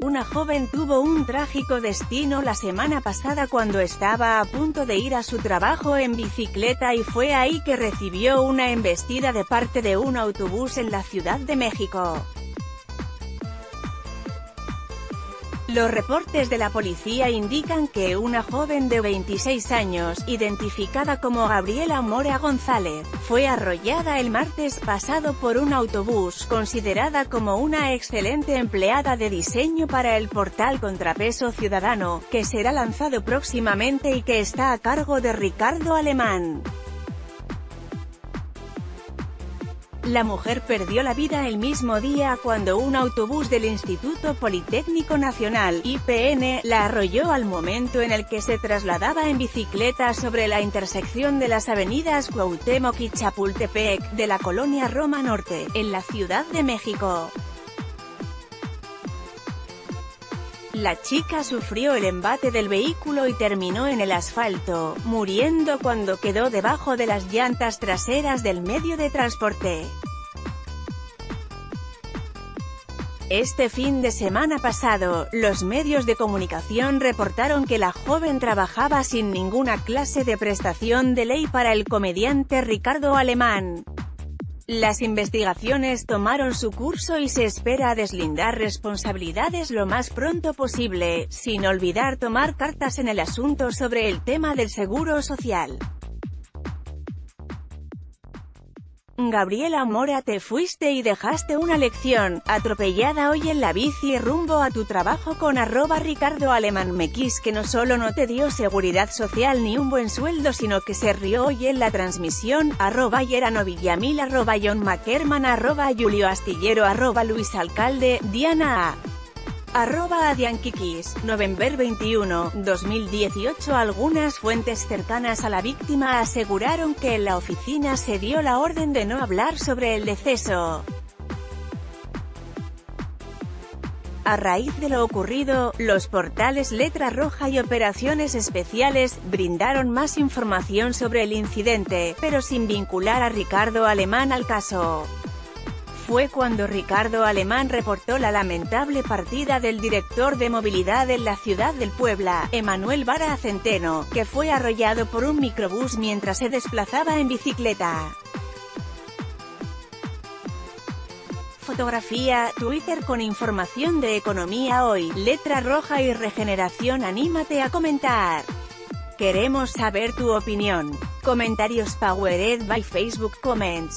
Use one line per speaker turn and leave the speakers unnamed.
Una joven tuvo un trágico destino la semana pasada cuando estaba a punto de ir a su trabajo en bicicleta y fue ahí que recibió una embestida de parte de un autobús en la Ciudad de México. Los reportes de la policía indican que una joven de 26 años, identificada como Gabriela Mora González, fue arrollada el martes pasado por un autobús, considerada como una excelente empleada de diseño para el portal Contrapeso Ciudadano, que será lanzado próximamente y que está a cargo de Ricardo Alemán. La mujer perdió la vida el mismo día cuando un autobús del Instituto Politécnico Nacional, IPN, la arrolló al momento en el que se trasladaba en bicicleta sobre la intersección de las avenidas Cuauhtémoc y Chapultepec, de la colonia Roma Norte, en la Ciudad de México. La chica sufrió el embate del vehículo y terminó en el asfalto, muriendo cuando quedó debajo de las llantas traseras del medio de transporte. Este fin de semana pasado, los medios de comunicación reportaron que la joven trabajaba sin ninguna clase de prestación de ley para el comediante Ricardo Alemán. Las investigaciones tomaron su curso y se espera deslindar responsabilidades lo más pronto posible, sin olvidar tomar cartas en el asunto sobre el tema del seguro social. Gabriela Mora te fuiste y dejaste una lección, atropellada hoy en la bici rumbo a tu trabajo con arroba Ricardo Alemán. Mequis que no solo no te dio seguridad social ni un buen sueldo sino que se rió hoy en la transmisión, arroba Yerano Villamil arroba John Mackerman arroba Julio Astillero arroba Luis Alcalde, Diana A. Arroba Adiankikis, November 21, 2018 Algunas fuentes cercanas a la víctima aseguraron que en la oficina se dio la orden de no hablar sobre el deceso. A raíz de lo ocurrido, los portales Letra Roja y Operaciones Especiales, brindaron más información sobre el incidente, pero sin vincular a Ricardo Alemán al caso fue cuando Ricardo Alemán reportó la lamentable partida del director de movilidad en la ciudad del Puebla, Emanuel Vara Centeno, que fue arrollado por un microbús mientras se desplazaba en bicicleta. Fotografía, Twitter con información de economía hoy, letra roja y regeneración anímate a comentar. Queremos saber tu opinión. Comentarios Powered by Facebook Comments.